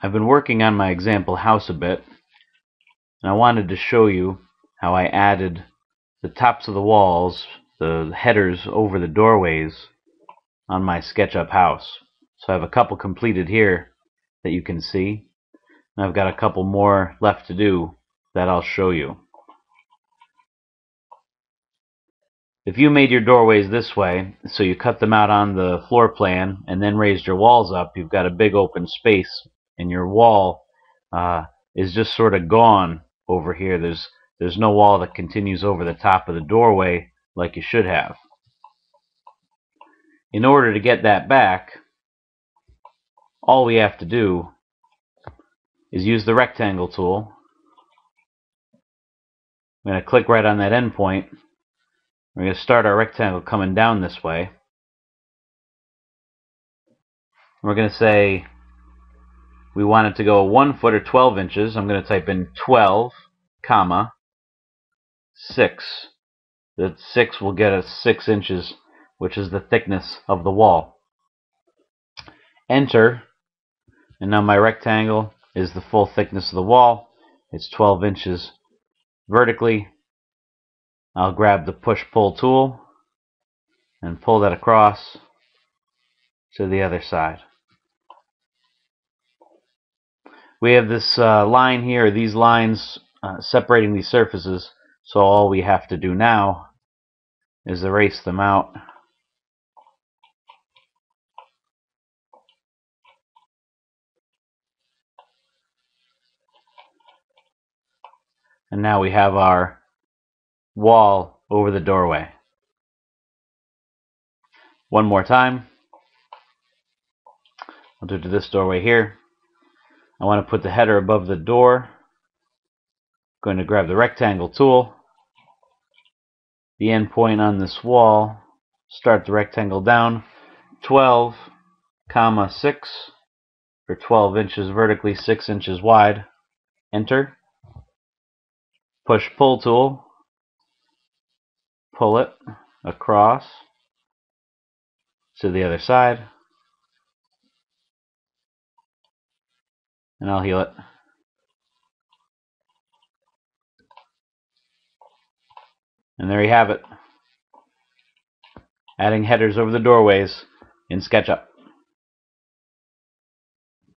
I've been working on my example house a bit, and I wanted to show you how I added the tops of the walls, the headers over the doorways on my SketchUp house. So I have a couple completed here that you can see, and I've got a couple more left to do that I'll show you. If you made your doorways this way, so you cut them out on the floor plan and then raised your walls up, you've got a big open space and your wall uh, is just sort of gone over here. There's there's no wall that continues over the top of the doorway like you should have. In order to get that back, all we have to do is use the rectangle tool. I'm going to click right on that endpoint. We're going to start our rectangle coming down this way. We're going to say we want it to go 1 foot or 12 inches. I'm going to type in 12, comma, 6. The 6 will get us 6 inches, which is the thickness of the wall. Enter, and now my rectangle is the full thickness of the wall. It's 12 inches vertically. I'll grab the push-pull tool and pull that across to the other side we have this uh, line here, these lines uh, separating these surfaces. So all we have to do now is erase them out. And now we have our wall over the doorway. One more time. I'll do to this doorway here. I want to put the header above the door. I'm going to grab the rectangle tool, the endpoint on this wall, start the rectangle down, 12 comma 6 or 12 inches vertically, 6 inches wide. Enter. Push pull tool, pull it across to the other side. And I'll heal it. And there you have it. Adding headers over the doorways in SketchUp.